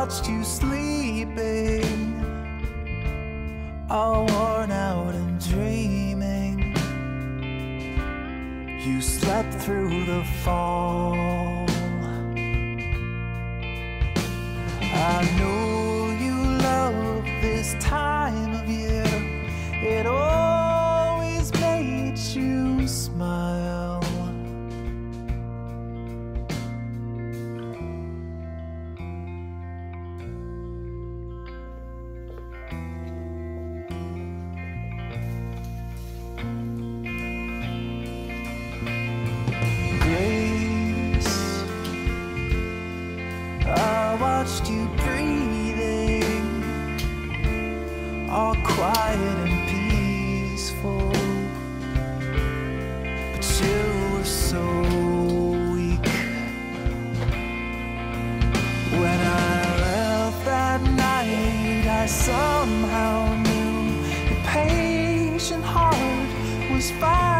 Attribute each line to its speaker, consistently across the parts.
Speaker 1: watched you sleeping, all worn out and dreaming. You slept through the fall. I know watched you breathing, all quiet and peaceful. But you were so weak. When I left that night, I somehow knew your patient heart was finally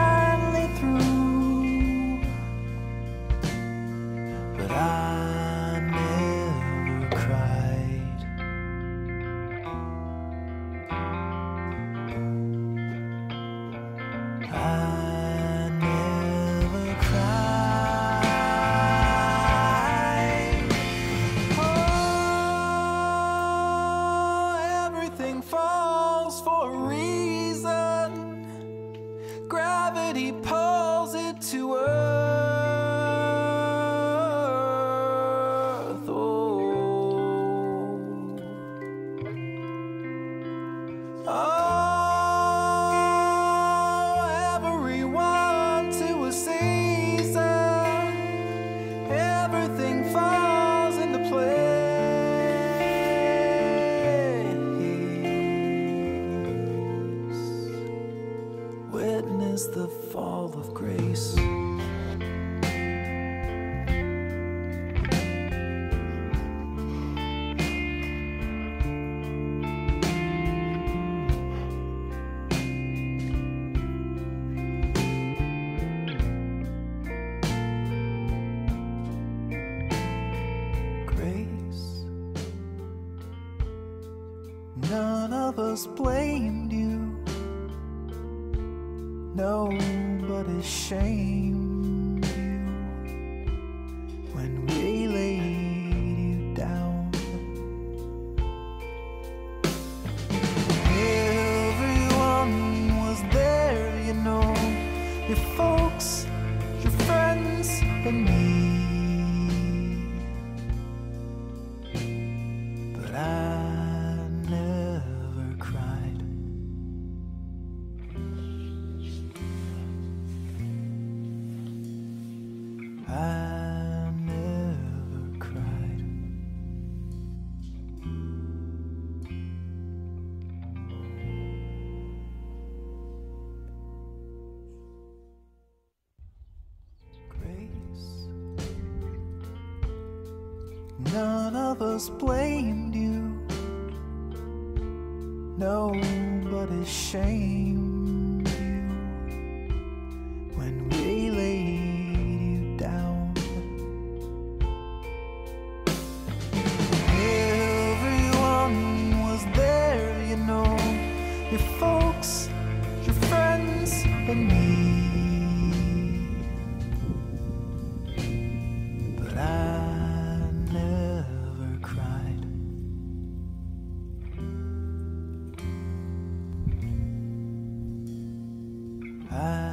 Speaker 1: Gravity Witness the fall of grace. Grace. None of us blamed you. Nobody shamed I never cried. Grace. None of us blamed you. Nobody shamed I